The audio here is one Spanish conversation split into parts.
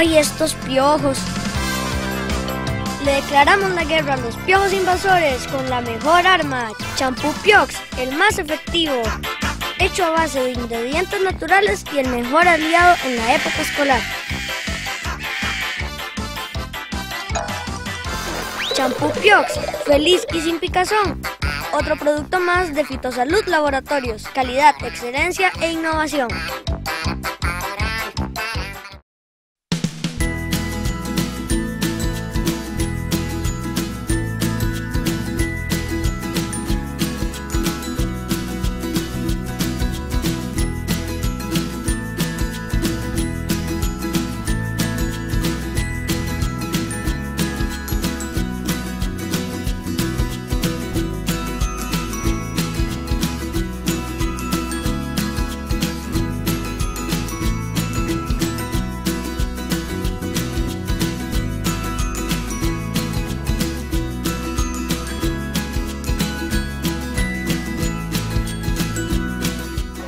¡Ay, estos piojos! Le declaramos la guerra a los piojos invasores con la mejor arma, Champú Piox, el más efectivo, hecho a base de ingredientes naturales y el mejor aliado en la época escolar. Champú Piox, feliz y sin picazón. Otro producto más de Fitosalud Laboratorios, calidad, excelencia e innovación.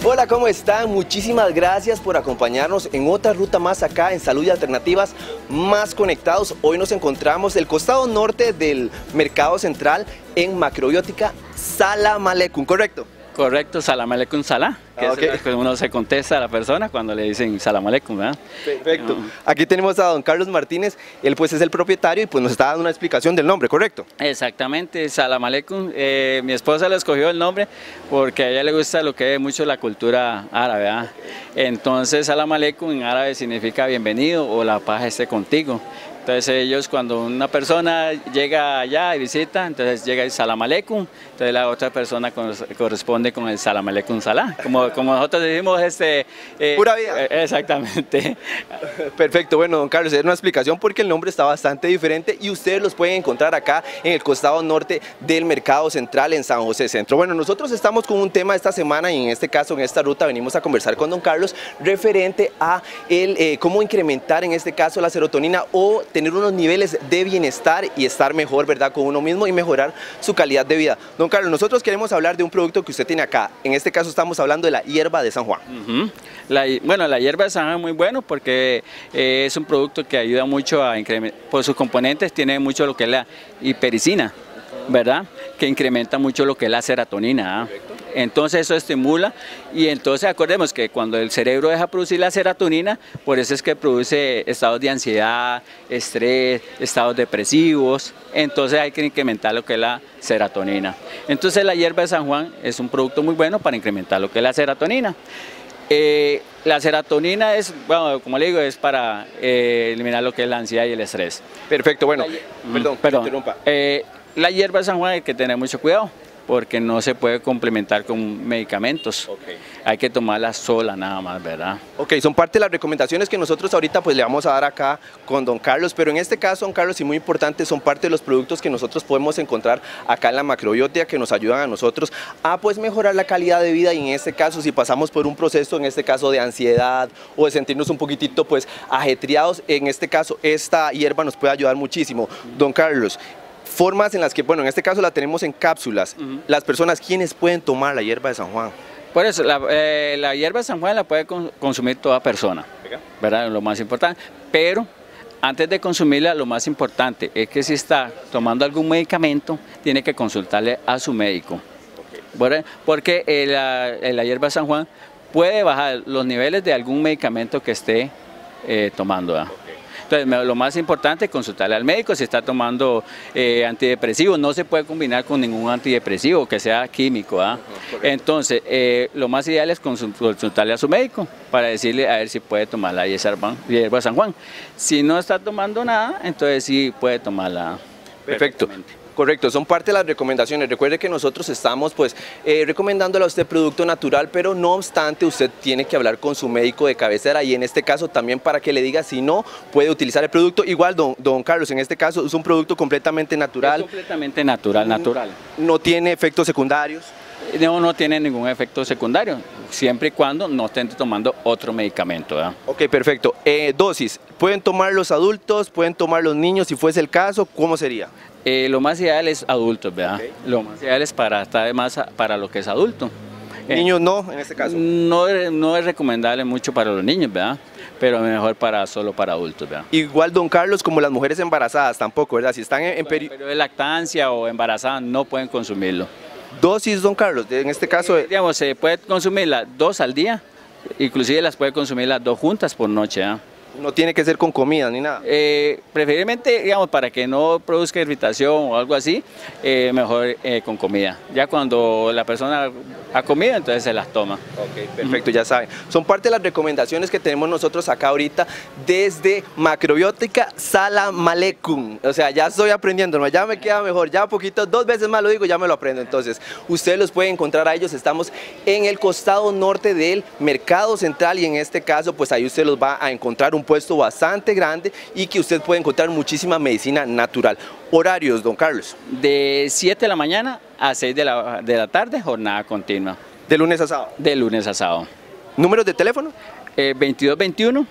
Hola, ¿cómo están? Muchísimas gracias por acompañarnos en otra ruta más acá en Salud y Alternativas más conectados. Hoy nos encontramos del costado norte del Mercado Central en Macrobiótica Salamalecum, ¿correcto? Correcto, salam aleikum salah, que Ah, es lo que uno se contesta a la persona cuando le dicen salam aleikum, ¿verdad? Perfecto. Ah. Aquí tenemos a don Carlos Martínez, él pues es el propietario y pues nos está dando una explicación del nombre, ¿correcto? Exactamente, salam aleikum. Eh, mi esposa le escogió el nombre porque a ella le gusta lo que es mucho la cultura árabe, ¿verdad? Entonces salam aleikum en árabe significa bienvenido o la paz esté contigo. Entonces ellos cuando una persona llega allá y visita, entonces llega el salam aleikum, entonces la otra persona cor- corresponde con el salam aleikum. Como, como nosotros decimos, este... eh, Pura vida. eh, exactamente. Perfecto, bueno, don Carlos, es una explicación porque el nombre está bastante diferente y ustedes los pueden encontrar acá en el costado norte del Mercado Central en San José Centro. Bueno, nosotros estamos con un tema esta semana y en este caso, en esta ruta, venimos a conversar con don Carlos referente a el, eh, cómo incrementar en este caso la serotonina o tener unos niveles de bienestar y estar mejor, ¿verdad?, con uno mismo y mejorar su calidad de vida. Don Carlos, nosotros queremos hablar de un producto que usted tiene acá. En este caso estamos hablando de la hierba de San Juan. Bueno, la hierba de San Juan es muy bueno porque eh, es un producto que ayuda mucho a incrementar, por sus componentes tiene mucho lo que es la hipericina, ¿verdad? Que incrementa mucho lo que es la serotonina. ¿ah? Entonces eso estimula y entonces acordemos que cuando el cerebro deja producir la serotonina, por eso es que produce estados de ansiedad, estrés, estados depresivos, entonces hay que incrementar lo que es la serotonina. Entonces la hierba de San Juan es un producto muy bueno para incrementar lo que es la serotonina. Eh, la serotonina es, bueno, como le digo, es para eh, eliminar lo que es la ansiedad y el estrés. Perfecto, bueno, Mm, perdón, perdón. interrumpa. Eh, la hierba de San Juan hay que tener mucho cuidado porque no se puede complementar con medicamentos. Hay que tomarla sola nada más, ¿verdad? Ok, son parte de las recomendaciones que nosotros ahorita pues le vamos a dar acá con don Carlos, pero en este caso, don Carlos, y muy importante, son parte de los productos que nosotros podemos encontrar acá en la macrobiótica que nos ayudan a nosotros a pues mejorar la calidad de vida y en este caso si pasamos por un proceso, en este caso de ansiedad o de sentirnos un poquitito pues ajetreados, en este caso esta hierba nos puede ayudar muchísimo. Don Carlos, formas en las que, bueno, en este caso la tenemos en cápsulas, las personas, ¿quiénes pueden tomar la hierba de San Juan? Por eso, la, eh, la hierba de San Juan la puede con- consumir toda persona, ¿verdad? Lo más importante. Pero antes de consumirla, lo más importante es que si está tomando algún medicamento, tiene que consultarle a su médico. Porque eh, la, eh, la hierba de San Juan puede bajar los niveles de algún medicamento que esté eh, tomando. ¿verdad? Entonces, me- lo más importante es consultarle al médico si está tomando eh, antidepresivos. No se puede combinar con ningún antidepresivo que sea químico. ¿verdad? Entonces, eh, lo más ideal es consul- consultarle a su médico para decirle a ver si puede tomar la hierba San Juan. Si no está tomando nada, entonces sí puede tomarla. Perfecto. Correcto, son parte de las recomendaciones. Recuerde que nosotros estamos pues eh, recomendándole a usted producto natural, pero no obstante usted tiene que hablar con su médico de cabecera y en este caso también para que le diga si no puede utilizar el producto. Igual, don, don Carlos, en este caso es un producto completamente Es natural, completamente natural, natural. no tiene efectos secundarios. No, no tiene ningún efecto secundario, siempre y cuando no estén tomando otro medicamento. ¿verdad? Ok, perfecto. Eh, dosis, ¿pueden tomar los adultos, pueden tomar los niños si fuese el caso? ¿Cómo sería? Eh, lo más ideal es adultos, ¿verdad? Lo más ideal es para estar más a- para lo que es adulto. Niños no, en este caso. No, no es recomendable mucho para los niños, ¿verdad? Pero mejor para solo para adultos, ¿verdad? Igual, don Carlos, como las mujeres embarazadas tampoco, ¿verdad? Si están en, en periodo de lactancia o embarazadas no pueden consumirlo. Dosis, don Carlos, en este caso... Eh, digamos, se puede consumir las dos al día, inclusive las puede consumir las dos juntas por noche, ¿ah? No tiene que ser con comida ni nada. Eh, preferiblemente, digamos, para que no produzca irritación o algo así, eh, mejor eh, con comida. Ya cuando la persona ha comido, entonces se las toma. Ok, perfecto, ya saben. Son parte de las recomendaciones que tenemos nosotros acá ahorita desde Macrobiótica Salamalecum. O sea, ya estoy aprendiendo, ya me queda mejor, ya poquito, dos veces más lo digo, ya me lo aprendo. Entonces, ustedes los pueden encontrar a ellos, estamos en el costado norte del Mercado Central y en este caso, pues ahí usted los va a encontrar un puesto bastante grande y que usted puede encontrar muchísima medicina natural. Horarios, don Carlos. De 7 de la mañana a 6 de la, de la tarde, jornada continua. ¿De lunes a sábado? De lunes a sábado. ¿Números de teléfono? Eh, 2221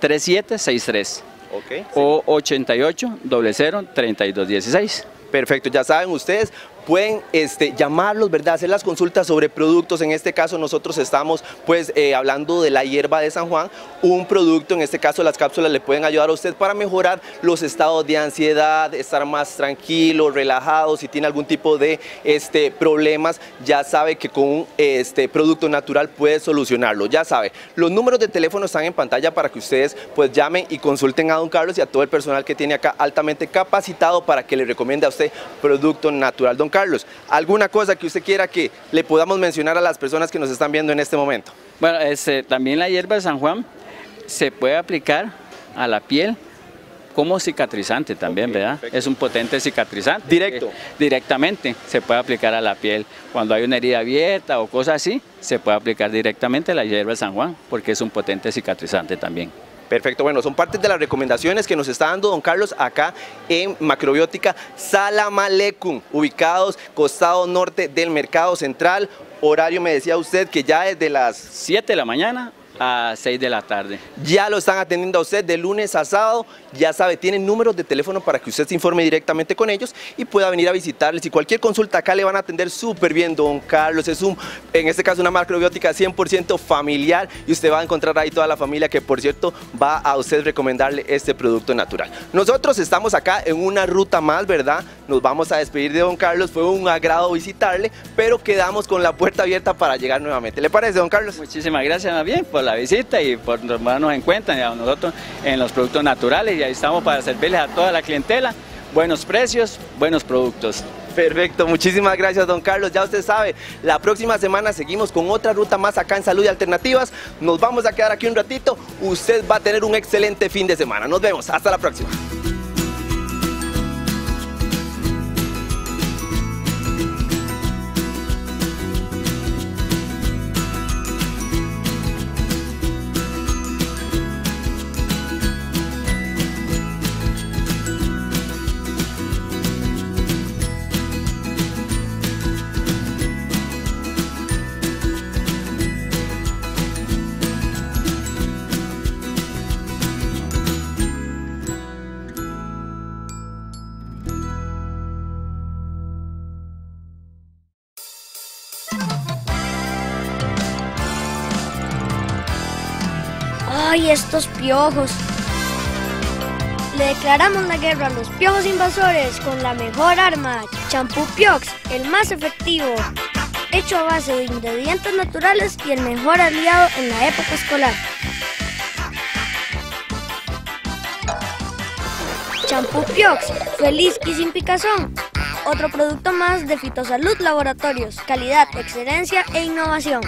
3763. Okay. O 88 00 3216. Perfecto, ya saben ustedes, pueden este, llamarlos, ¿verdad? Hacer las consultas sobre productos. En este caso nosotros estamos pues eh, hablando de la hierba de San Juan, un producto, en este caso las cápsulas le pueden ayudar a usted para mejorar los estados de ansiedad, estar más tranquilo, relajado, si tiene algún tipo de este, problemas, ya sabe que con este producto natural puede solucionarlo, ya sabe. Los números de teléfono están en pantalla para que ustedes pues llamen y consulten a don Carlos y a todo el personal que tiene acá altamente capacitado para que le recomiende a usted producto natural. Don Carlos, ¿alguna cosa que usted quiera que le podamos mencionar a las personas que nos están viendo en este momento? Bueno, este, también la hierba de San Juan se puede aplicar a la piel como cicatrizante también, ¿verdad? Es un potente cicatrizante. Directo. Directamente se puede aplicar a la piel. Cuando hay una herida abierta o cosas así, se puede aplicar directamente la hierba de San Juan porque es un potente cicatrizante también. Perfecto, bueno, son partes de las recomendaciones que nos está dando don Carlos acá en Macrobiótica Salamalecum, ubicados costado norte del Mercado Central. Horario me decía usted que ya desde las 7 de la mañana a 6 de la tarde. Ya lo están atendiendo a usted de lunes a sábado, ya sabe, tienen números de teléfono para que usted se informe directamente con ellos y pueda venir a visitarles y cualquier consulta acá le van a atender súper bien, don Carlos, es un, en este caso una macrobiótica 100% familiar y usted va a encontrar ahí toda la familia que por cierto va a usted recomendarle este producto natural. Nosotros estamos acá en una ruta más, ¿verdad? Nos vamos a despedir de don Carlos, fue un agrado visitarle, pero quedamos con la puerta abierta para llegar nuevamente. ¿Le parece, don Carlos? Muchísimas gracias, bien, la visita y por tomarnos en cuenta nosotros en los productos naturales y ahí estamos para servirles a toda la clientela. Buenos precios, buenos productos. Perfecto, muchísimas gracias don Carlos. Ya usted sabe, la próxima semana seguimos con otra ruta más acá en Salud y Alternativas. Nos vamos a quedar aquí un ratito. Usted va a tener un excelente fin de semana. Nos vemos, hasta la próxima. ¡Ay, estos piojos! Le declaramos la guerra a los piojos invasores con la mejor arma, Champú Piox, el más efectivo, hecho a base de ingredientes naturales y el mejor aliado en la época escolar. Champú Piox, feliz y sin picazón. Otro producto más de Fitosalud Laboratorios, calidad, excelencia e innovación.